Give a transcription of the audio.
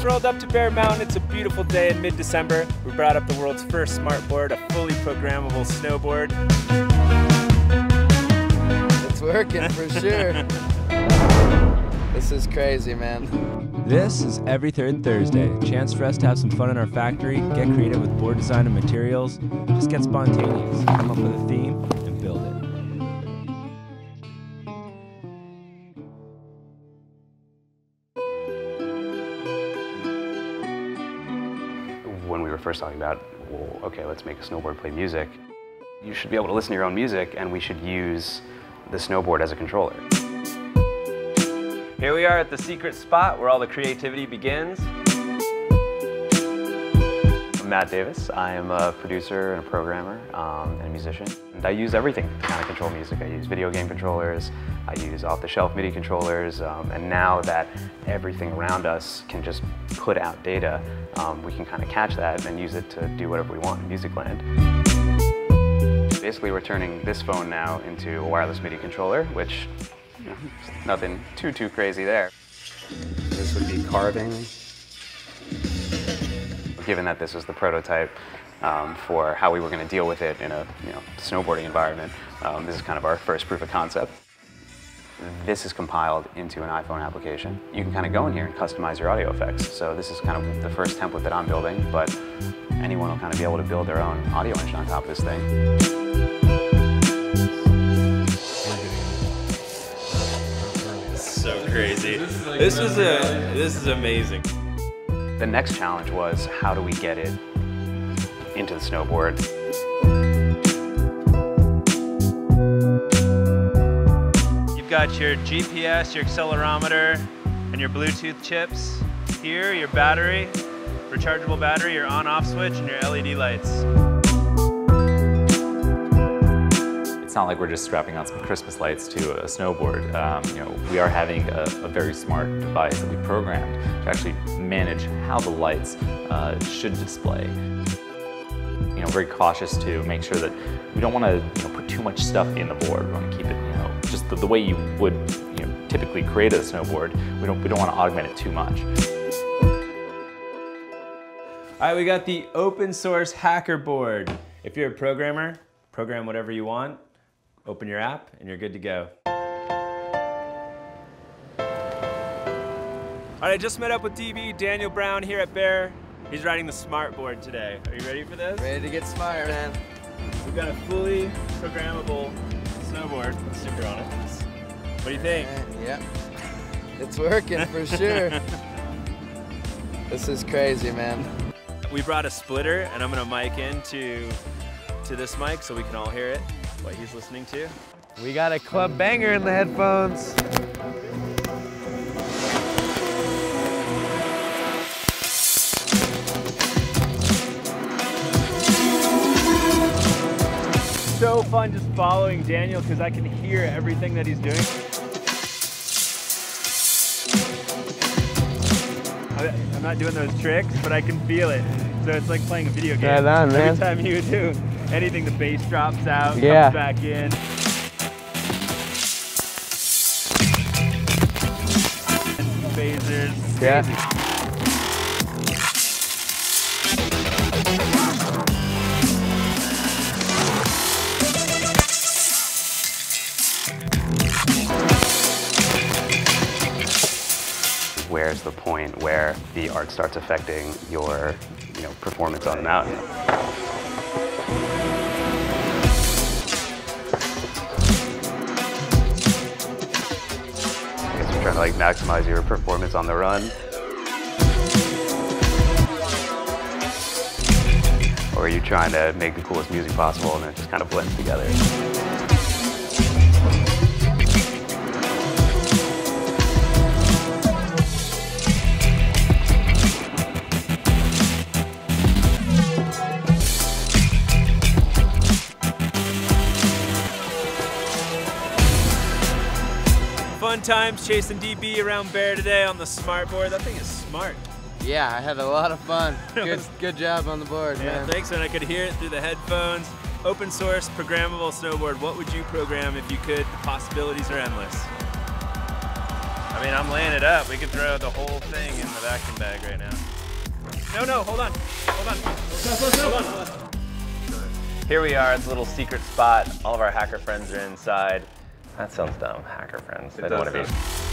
just rolled up to Bear Mountain. It's a beautiful day in mid-December. We brought up the world's first smartboard, a fully programmable snowboard. It's working for sure. this is crazy, man. This is every third Thursday, a chance for us to have some fun in our factory, get creative with board design and materials, just get spontaneous, come up with a theme, first talking about, well, okay, let's make a snowboard play music, you should be able to listen to your own music and we should use the snowboard as a controller. Here we are at the secret spot where all the creativity begins. Matt Davis. I am a producer and a programmer um, and a musician. And I use everything to kind of control music. I use video game controllers, I use off-the-shelf MIDI controllers, um, and now that everything around us can just put out data, um, we can kind of catch that and use it to do whatever we want in Music Land. Basically, we're turning this phone now into a wireless MIDI controller, which you know, nothing too, too crazy there. This would be carving. Given that this was the prototype um, for how we were going to deal with it in a you know, snowboarding environment, um, this is kind of our first proof of concept. This is compiled into an iPhone application. You can kind of go in here and customize your audio effects. So this is kind of the first template that I'm building, but anyone will kind of be able to build their own audio engine on top of this thing. So crazy. This is a this is amazing. The next challenge was how do we get it into the snowboard? You've got your GPS, your accelerometer, and your Bluetooth chips. Here, your battery, rechargeable battery, your on-off switch, and your LED lights. It's not like we're just strapping on some Christmas lights to a snowboard. Um, you know, we are having a, a, very smart device that we programmed to actually manage how the lights uh, should display. You know, very cautious to make sure that we don't want to you know, put too much stuff in the board. We want to keep it, you know, just the, the way you would you know, typically create a snowboard. We don't, we don't want to augment it too much. All right, we got the open source hacker board. If you're a programmer, program whatever you want, open your app, and you're good to go. All right, I just met up with DB, Daniel Brown here at Bear. He's riding the smart board today. Are you ready for this? Ready to get smart, man. We've got a fully programmable snowboard with sticker on it. What do you think? Uh, yep. It's working for sure. this is crazy, man. We brought a splitter, and I'm gonna mic into to this mic so we can all hear it, what he's listening to. We got a club banger in the headphones. So fun just following Daniel because I can hear everything that he's doing. I'm not doing those tricks, but I can feel it. So it's like playing a video game. Man. Every time you do anything, the bass drops out, Yeah. comes back in. Phasers. Yeah. crazy. Where's the point where the art starts affecting your you know, performance on the mountain? Like maximize your performance on the run. Or are you trying to make the coolest music possible and it just kind of blends together? fun times chasing DB around Bear today on the smart board. That thing is smart. Yeah, I had a lot of fun. Good, good job on the board, yeah, man. Thanks, and I could hear it through the headphones. Open source, programmable snowboard. What would you program if you could? The possibilities are endless. I mean, I'm laying it up. We could throw the whole thing in the vacuum bag right now. No, no, hold on. Hold on. Hold on. Hold on. Here we are at the little secret spot. All of our hacker friends are inside. That sounds dumb. Hacker friends. It they don't want to be.